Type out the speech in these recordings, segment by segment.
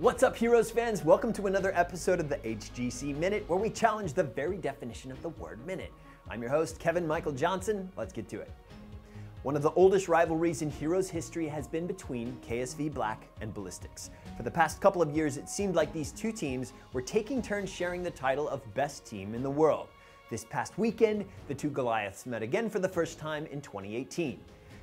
What's up, Heroes fans? Welcome to another episode of the HGC Minute, where we challenge the very definition of the word minute. I'm your host, Kevin Michael Johnson. Let's get to it. One of the oldest rivalries in Heroes history has been between KSV Black and Ballistix. For the past couple of years, it seemed like these two teams were taking turns sharing the title of best team in the world. This past weekend, the two Goliaths met again for the first time in 2018.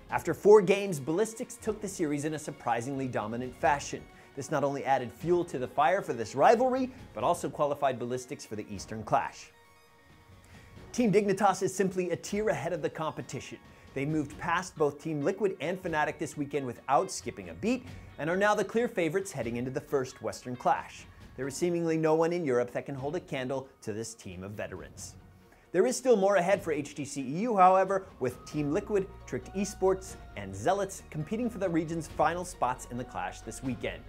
After four games, Ballistix took the series in a surprisingly dominant fashion. This not only added fuel to the fire for this rivalry, but also qualified Ballistix for the Eastern Clash. Team Dignitas is simply a tier ahead of the competition. They moved past both Team Liquid and Fnatic this weekend without skipping a beat, and are now the clear favorites heading into the first Western Clash. There is seemingly no one in Europe that can hold a candle to this team of veterans. There is still more ahead for HGC EU, however, with Team Liquid, Tricked Esports, and Zealots competing for the region's final spots in the Clash this weekend.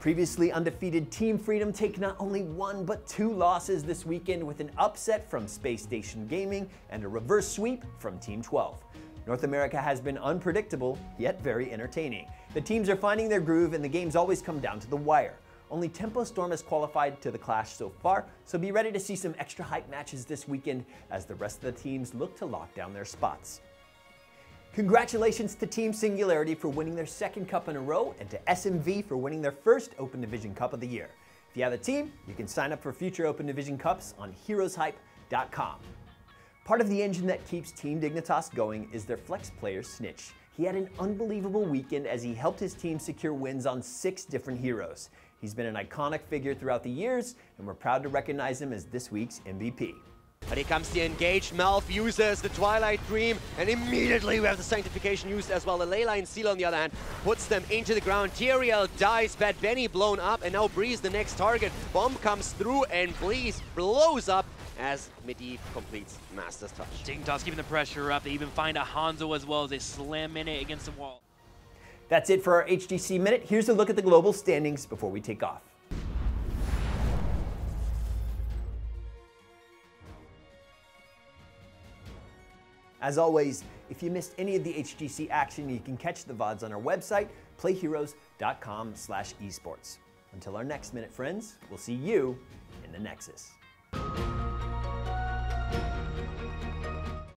Previously undefeated Team Freedom take not only one but two losses this weekend with an upset from Space Station Gaming and a reverse sweep from Team 12. North America has been unpredictable, yet very entertaining. The teams are finding their groove and the games always come down to the wire. Only Tempo Storm has qualified to the Clash so far, so be ready to see some extra hype matches this weekend as the rest of the teams look to lock down their spots. Congratulations to Team Singularity for winning their second cup in a row and to SMV for winning their first Open Division Cup of the year. If you have a team, you can sign up for future Open Division Cups on heroeshype.com. Part of the engine that keeps Team Dignitas going is their flex player Snitch. He had an unbelievable weekend as he helped his team secure wins on six different heroes. He's been an iconic figure throughout the years, and we're proud to recognize him as this week's MVP. But here comes the engaged. Melf uses the Twilight Dream, and immediately we have the Sanctification used as well. The Leyline Seal, on the other hand, puts them into the ground. Tyrael dies, Bad Benny blown up, and now Breeze the next target. Bomb comes through, and Breeze blows up as Medivh completes Master's Touch. Dignitas keeping the pressure up. They even find a Hanzo as well as they slam in it against the wall. That's it for our HGC Minute. Here's a look at the global standings before we take off. As always, if you missed any of the HGC action, you can catch the VODs on our website, playheroes.com slash esports. Until our next minute, friends, we'll see you in the Nexus.